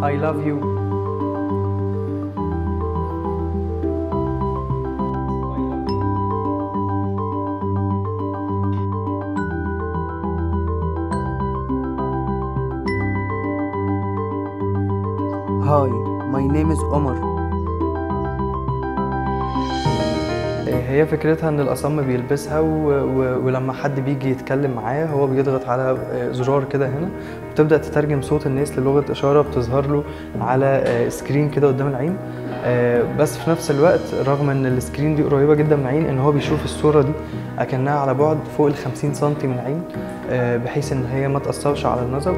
I love you Hi, my name is Omar. هي فكرتها إن الأصم بيلبسها و... و... ولما حد بيجي يتكلم معاه هو بيضغط على زرار كده هنا بتبدأ تترجم صوت الناس للغة إشارة بتظهر له على screen كده قدام العين. بس في نفس الوقت رغم إن ال screen دي قريبة جدا من العين إن هو بيشوف الصورة دي أكنها على بعد فوق ال 50 سم من العين بحيث إن هي ما تأثرش على النظر.